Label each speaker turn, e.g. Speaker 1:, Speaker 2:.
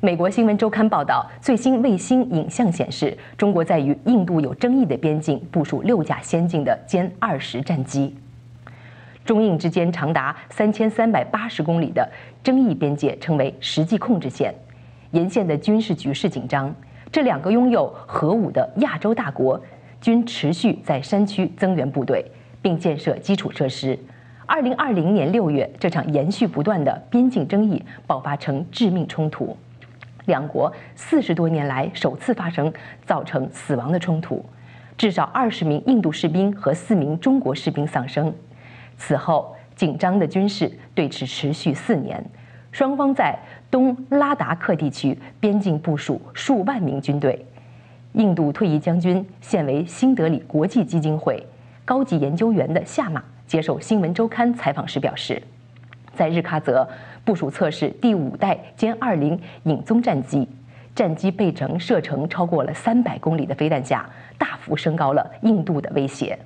Speaker 1: 美国新闻周刊报道，最新卫星影像显示，中国在与印度有争议的边境部署六架先进的歼二十战机。中印之间长达三千三百八十公里的争议边界称为实际控制线，沿线的军事局势紧张。这两个拥有核武的亚洲大国均持续在山区增援部队，并建设基础设施。二零二零年六月，这场延续不断的边境争议爆发成致命冲突。两国四十多年来首次发生造成死亡的冲突，至少二十名印度士兵和四名中国士兵丧生。此后，紧张的军事对峙持续四年，双方在东拉达克地区边境部署数万名军队。印度退役将军、现为新德里国际基金会高级研究员的夏马接受《新闻周刊》采访时表示。在日喀则部署测试第五代歼二零影踪战机，战机备程射程超过了三百公里的飞弹下，大幅升高了印度的威胁。